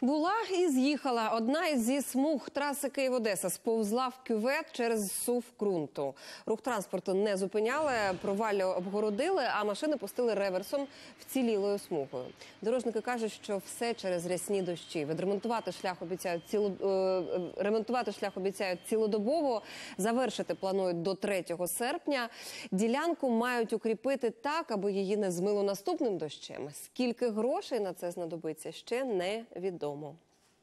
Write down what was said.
Була і з'їхала. Одна із зі смуг траси Київ-Одеса сповзла в кювет через сув ґрунту. Рух транспорту не зупиняли, проваллю обгородили, а машини пустили реверсом вцілілою смугою. Дорожники кажуть, що все через рясні дощі. Відремонтувати шлях обіцяють ціло е, ремонтувати шлях обіцяють цілодобово. Завершити планують до 3 серпня. Ділянку мають укріпити так, аби її не змило наступним дощем. Скільки грошей на це знадобиться, ще не відомо. Perdomo.